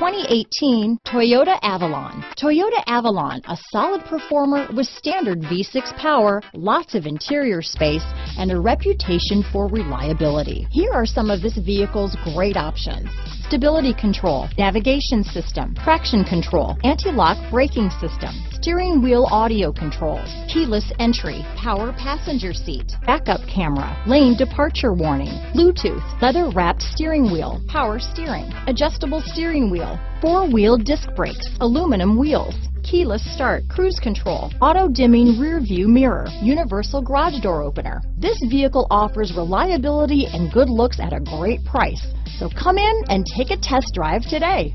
2018 Toyota Avalon. Toyota Avalon, a solid performer with standard V6 power, lots of interior space, and a reputation for reliability. Here are some of this vehicle's great options. Stability control, navigation system, traction control, anti-lock braking system, steering wheel audio controls, keyless entry, power passenger seat, backup camera, lane departure warning, Bluetooth, leather wrapped steering wheel, power steering, adjustable steering wheel, four wheel disc brakes, aluminum wheels, keyless start, cruise control, auto dimming rear view mirror, universal garage door opener. This vehicle offers reliability and good looks at a great price. So come in and take a test drive today.